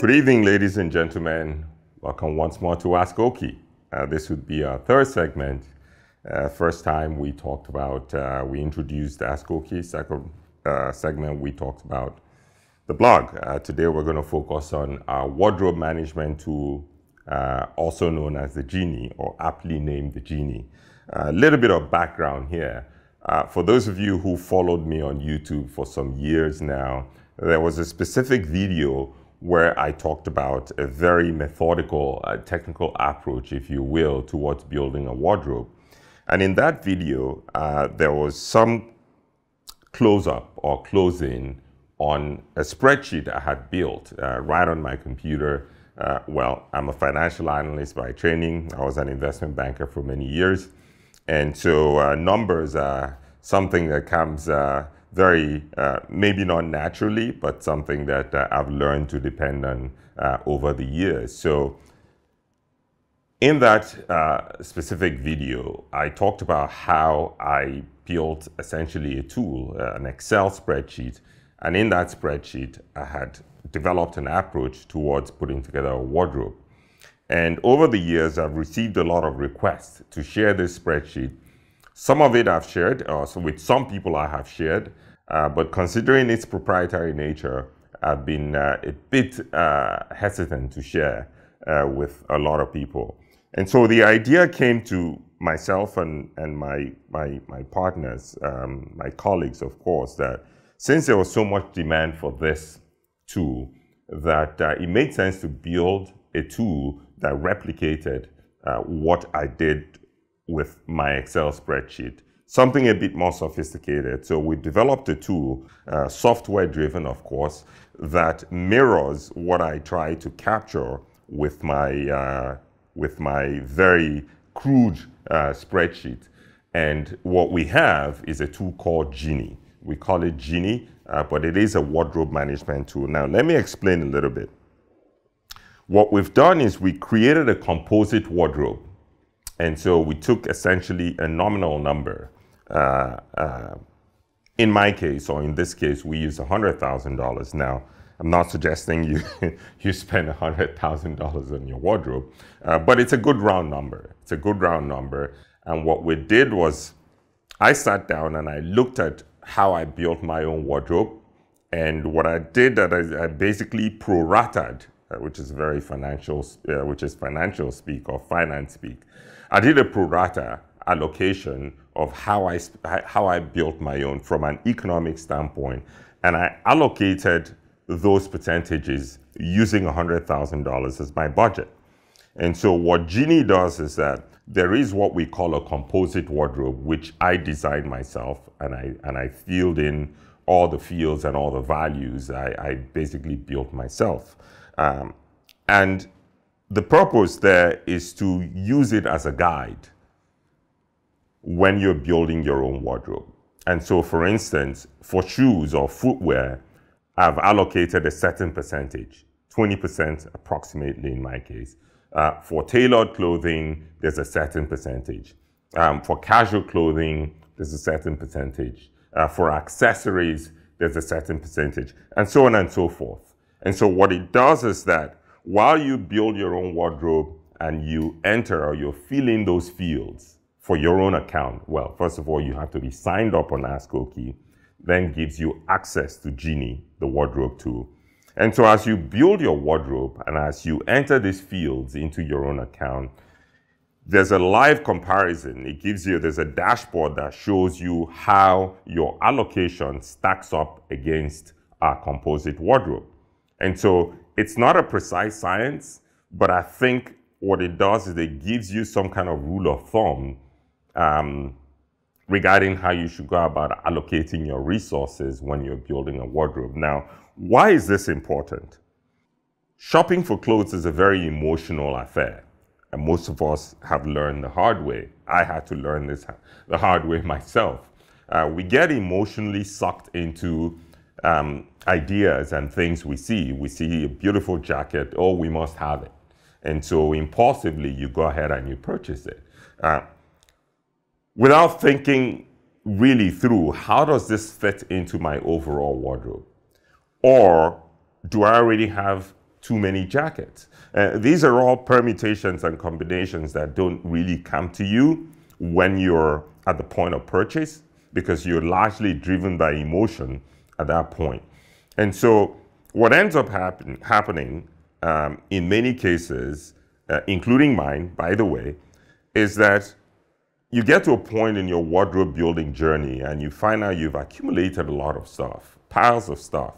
Good evening, ladies and gentlemen. Welcome once more to Ask Okey. Uh, this would be our third segment. Uh, first time we talked about, uh, we introduced Ask Okey. Second uh, segment, we talked about the blog. Uh, today, we're going to focus on our wardrobe management tool, uh, also known as the Genie, or aptly named the Genie. A little bit of background here. for those of you who followed me on YouTube for some years now, there was a specific video where I talked about a very methodical, uh, technical approach, if you will, towards building a wardrobe. And in that video, uh, there was some close up or close in on a spreadsheet I had built uh, right on my computer. Uh, well, I'm a financial analyst by training. I was an investment banker for many years. And so uh, numbers are something that comes uh, very, uh, maybe not naturally, but something that uh, I've learned to depend on uh, over the years. So, in that uh, specific video, I talked about how I built essentially a tool, uh, an Excel spreadsheet. And in that spreadsheet, I had developed an approach towards putting together a wardrobe. And over the years, I've received a lot of requests to share this spreadsheet some of it I've shared, uh, so with some people I have shared, uh, but considering its proprietary nature, I've been uh, a bit uh, hesitant to share uh, with a lot of people. And so the idea came to myself and, and my, my, my partners, um, my colleagues, of course, that since there was so much demand for this tool, that uh, it made sense to build a tool that replicated what I did with my Excel spreadsheet. Something a bit more sophisticated. So we developed a tool, uh, software driven, of course, that mirrors what I try to capture with my, uh, with my very crude uh, spreadsheet. And what we have is a tool called Genie. We call it Genie, uh, but it is a wardrobe management tool. Now, let me explain a little bit. What we've done is we created a composite wardrobe. And so we took essentially a nominal number. Uh, uh, in my case, or in this case, we use $100,000. Now, I'm not suggesting you, you spend $100,000 on your wardrobe, uh, but it's a good round number. It's a good round number. And what we did was I sat down and I looked at how I built my own wardrobe. And what I did that I, I basically prorated, uh, which is very financial, uh, which is financial speak or finance speak. I did a pro rata allocation of how I, how I built my own from an economic standpoint, and I allocated those percentages using $100,000 as my budget. And so what Genie does is that there is what we call a composite wardrobe, which I designed myself and I, and I filled in all the fields and all the values I, I basically built myself. Um, and the purpose there is to use it as a guide when you're building your own wardrobe. And so, for instance, for shoes or footwear, I've allocated a certain percentage, 20% approximately in my case. Uh, for tailored clothing, there's a certain percentage. Um, for casual clothing, there's a certain percentage. Uh, for accessories, there's a certain percentage, and so on and so forth. And so, what it does is that while you build your own wardrobe and you enter or you fill in those fields for your own account, well, first of all, you have to be signed up on AskOkey, then gives you access to Genie, the wardrobe tool. And so as you build your wardrobe and as you enter these fields into your own account, there's a live comparison. It gives you, there's a dashboard that shows you how your allocation stacks up against our composite wardrobe. And so it's not a precise science, but I think what it does is it gives you some kind of rule of thumb um, regarding how you should go about allocating your resources when you're building a wardrobe. Now, why is this important? Shopping for clothes is a very emotional affair. And most of us have learned the hard way. I had to learn this the hard way myself. Uh, we get emotionally sucked into um, ideas and things we see. We see a beautiful jacket, oh, we must have it. And so impulsively, you go ahead and you purchase it. Uh, without thinking really through, how does this fit into my overall wardrobe? Or do I already have too many jackets. Uh, these are all permutations and combinations that don't really come to you when you're at the point of purchase because you're largely driven by emotion at that point. And so, what ends up happen, happening um, in many cases, uh, including mine, by the way, is that you get to a point in your wardrobe building journey and you find out you've accumulated a lot of stuff, piles of stuff.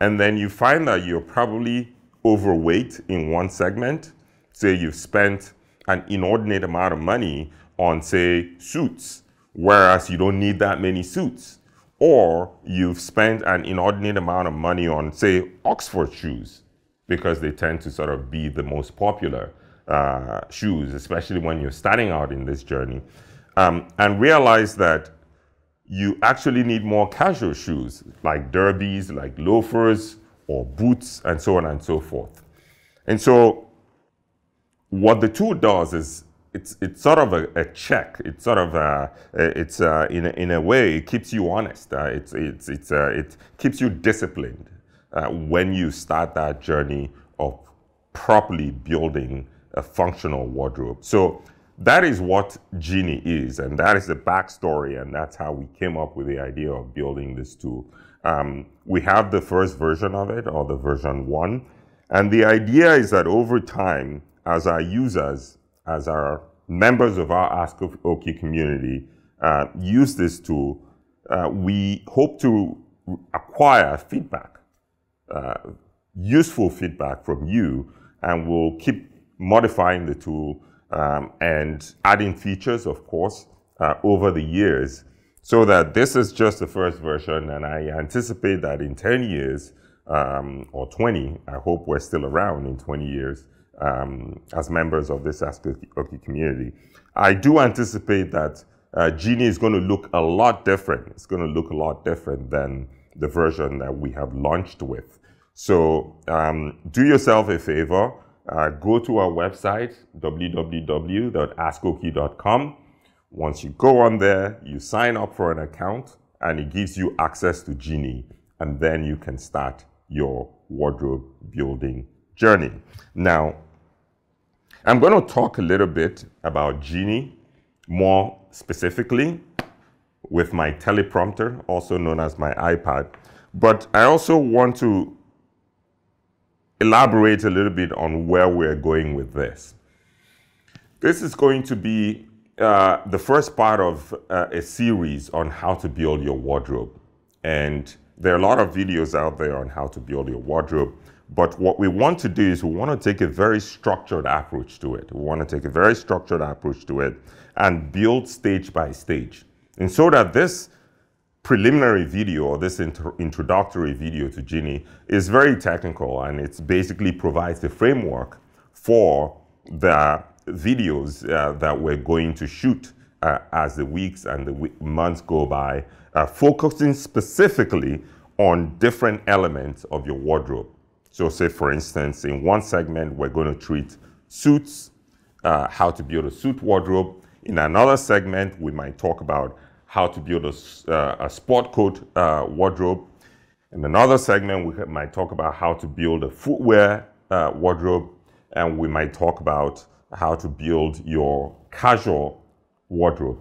And then you find that you're probably overweight in one segment. Say you've spent an inordinate amount of money on, say, suits, whereas you don't need that many suits. Or you've spent an inordinate amount of money on, say, Oxford shoes, because they tend to sort of be the most popular uh, shoes, especially when you're starting out in this journey. Um, and realize that you actually need more casual shoes like derbies, like loafers, or boots, and so on and so forth. And so, what the tool does is it's, it's sort of a, a check. It's sort of a, it's a, in, a, in a way it keeps you honest. Uh, it's, it's, it's, uh, it keeps you disciplined uh, when you start that journey of properly building a functional wardrobe. So that is what Genie is, and that is the backstory, and that's how we came up with the idea of building this tool. Um, we have the first version of it, or the version one, and the idea is that over time, as our users, as our members of our Ask Okey community uh, use this tool, uh, we hope to acquire feedback, uh, useful feedback from you, and we'll keep modifying the tool um, and adding features, of course, uh, over the years so that this is just the first version and I anticipate that in 10 years um, or 20, I hope we're still around in 20 years um, as members of this Ask community. I do anticipate that uh, Genie is going to look a lot different. It's going to look a lot different than the version that we have launched with. So um, do yourself a favor, uh, go to our website, www.askokey.com. Once you go on there, you sign up for an account and it gives you access to Genie. And then you can start your wardrobe building journey. Now, I'm going to talk a little bit about Genie more specifically with my teleprompter, also known as my iPad. But I also want to elaborate a little bit on where we're going with this. This is going to be uh, the first part of uh, a series on how to build your wardrobe. And there are a lot of videos out there on how to build your wardrobe. But what we want to do is we want to take a very structured approach to it. We want to take a very structured approach to it and build stage by stage. And so that this preliminary video or this intro introductory video to Genie is very technical and it basically provides the framework for the videos uh, that we're going to shoot uh, as the weeks and the months go by, uh, focusing specifically on different elements of your wardrobe. So say for instance, in one segment, we're going to treat suits, uh, how to build a suit wardrobe. In another segment, we might talk about how to build a, uh, a sport coat uh, wardrobe. In another segment, we might talk about how to build a footwear uh, wardrobe, and we might talk about how to build your casual wardrobe,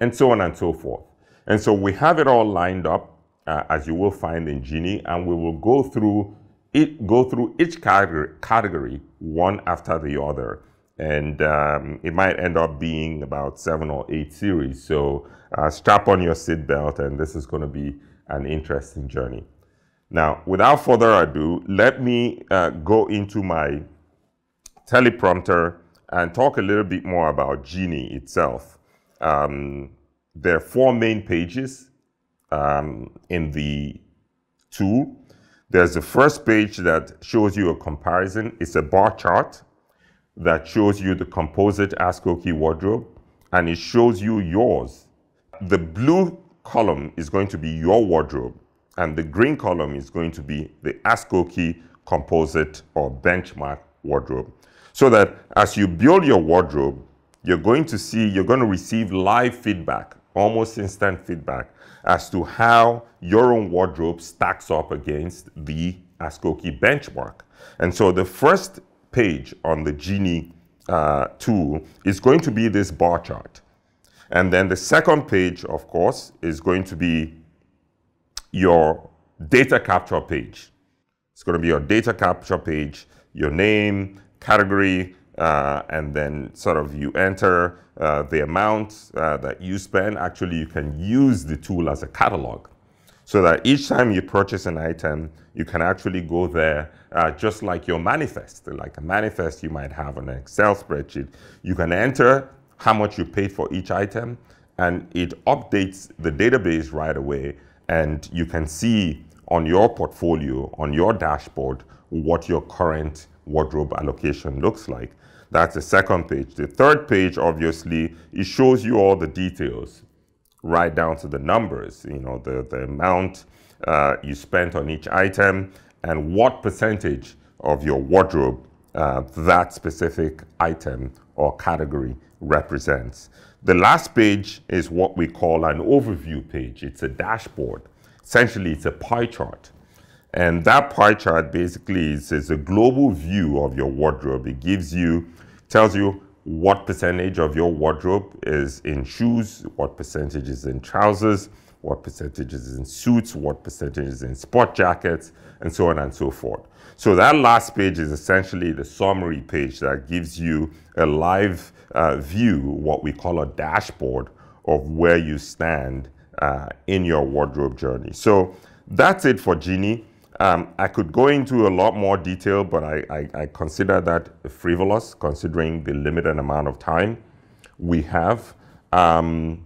and so on and so forth. And so we have it all lined up, uh, as you will find in Genie, and we will go through it, go through each category, category one after the other and um, it might end up being about seven or eight series. So uh, strap on your seatbelt, and this is going to be an interesting journey. Now, without further ado, let me uh, go into my teleprompter and talk a little bit more about Genie itself. Um, there are four main pages um, in the tool. There's the first page that shows you a comparison. It's a bar chart that shows you the composite Ask Okey wardrobe and it shows you yours. The blue column is going to be your wardrobe and the green column is going to be the Ask Okey composite or benchmark wardrobe. So that as you build your wardrobe, you're going to see, you're going to receive live feedback, almost instant feedback as to how your own wardrobe stacks up against the AskOkey benchmark. And so the first page on the Genie uh, tool is going to be this bar chart. And then the second page, of course, is going to be your data capture page. It's going to be your data capture page, your name, category, uh, and then sort of you enter uh, the amount uh, that you spend. Actually, you can use the tool as a catalog so that each time you purchase an item, you can actually go there uh, just like your manifest. Like a manifest you might have on an Excel spreadsheet. You can enter how much you paid for each item and it updates the database right away and you can see on your portfolio, on your dashboard, what your current wardrobe allocation looks like. That's the second page. The third page, obviously, it shows you all the details, right down to the numbers, you know, the, the amount uh, you spent on each item and what percentage of your wardrobe uh, that specific item or category represents. The last page is what we call an overview page. It's a dashboard. Essentially, it's a pie chart. And that pie chart basically is, is a global view of your wardrobe. It gives you tells you what percentage of your wardrobe is in shoes, what percentage is in trousers, what percentage is in suits, what percentage is in sport jackets, and so on and so forth. So that last page is essentially the summary page that gives you a live uh, view, what we call a dashboard of where you stand uh, in your wardrobe journey. So that's it for Genie. Um, I could go into a lot more detail, but I, I, I, consider that frivolous considering the limited amount of time we have. Um,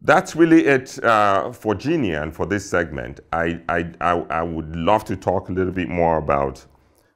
that's really it uh, for Genie and for this segment. I, I, I, I, would love to talk a little bit more about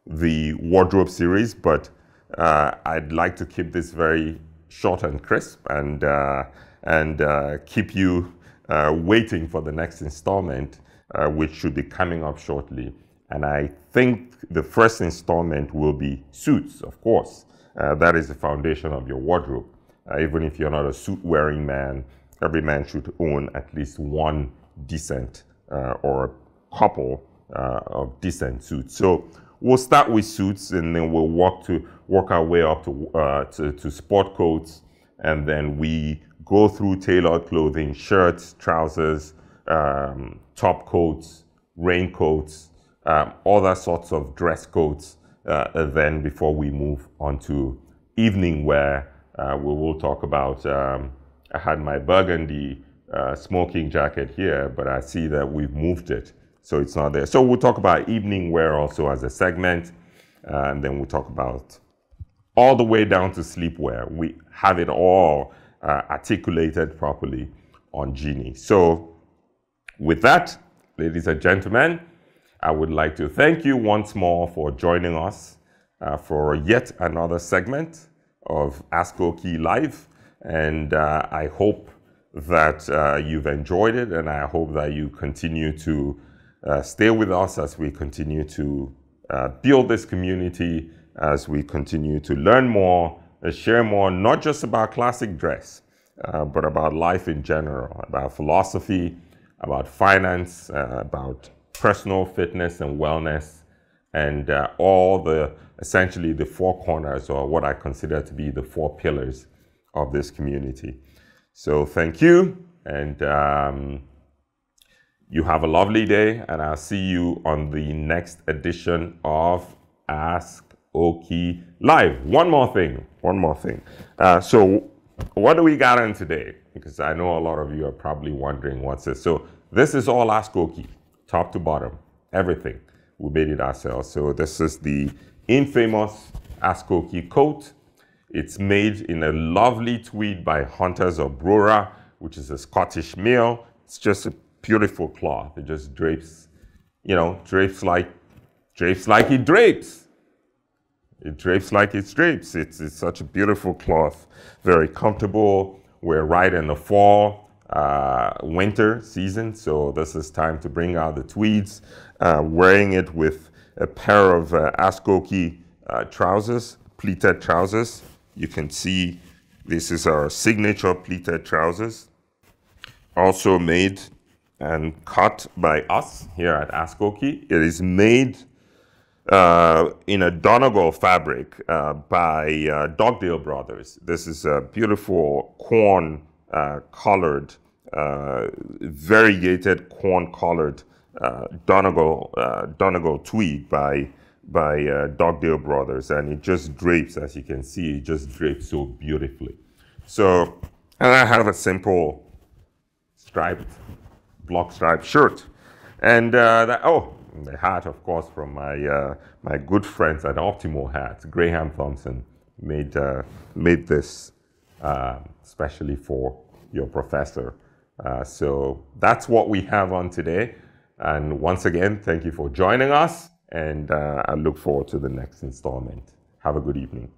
the wardrobe series, but uh, I'd like to keep this very short and crisp and, uh, and uh, keep you uh, waiting for the next installment uh, which should be coming up shortly. And I think the first installment will be suits, of course. Uh, that is the foundation of your wardrobe. Uh, even if you're not a suit wearing man, every man should own at least one decent uh, or a couple uh, of decent suits. So we'll start with suits and then we'll work to work our way up to, uh, to, to sport coats. And then we go through tailored clothing, shirts, trousers, um, top coats, raincoats, um, other sorts of dress coats. Uh, then before we move on to evening wear, uh, we will talk about. Um, I had my burgundy uh, smoking jacket here, but I see that we've moved it, so it's not there. So we'll talk about evening wear also as a segment, uh, and then we'll talk about all the way down to sleepwear. We have it all uh, articulated properly on Genie. So with that, ladies and gentlemen, I would like to thank you once more for joining us uh, for yet another segment of AskOkey Live. And uh, I hope that uh, you've enjoyed it, and I hope that you continue to uh, stay with us as we continue to uh, build this community, as we continue to learn more, and share more, not just about classic dress, uh, but about life in general, about philosophy about finance, uh, about personal fitness and wellness, and uh, all the essentially the four corners or what I consider to be the four pillars of this community. So thank you, and um, you have a lovely day, and I'll see you on the next edition of Ask Okey Live. One more thing, one more thing. Uh, so what do we got in today? Because I know a lot of you are probably wondering what's this. So this is all AskOkey, top to bottom, everything. We made it ourselves. So this is the infamous AskOkey coat. It's made in a lovely tweed by Hunters of Brora, which is a Scottish mill. It's just a beautiful cloth. It just drapes, you know, drapes like drapes like it drapes. It drapes like it drapes. It's, it's such a beautiful cloth, very comfortable. We're right in the fall, uh, winter season, so this is time to bring out the tweeds. Uh, wearing it with a pair of uh, AskOkey uh, trousers, pleated trousers. You can see this is our signature pleated trousers, also made and cut by us here at AskOkey. It is made uh, in a Donegal fabric uh, by uh, Dugdale Brothers. This is a beautiful corn uh, colored, uh, variegated corn colored uh, Donegal, Donegal tweed by by Dugdale Brothers, and it just drapes, as you can see, it just drapes so beautifully. So, and I have a simple striped, block striped shirt, and uh, that, oh, the hat, of course, from my uh, my good friends at Optimo Hats. Graham Thompson made uh, made this especially for your professor. Uh, so that's what we have on today. And once again, thank you for joining us and uh, I look forward to the next installment. Have a good evening.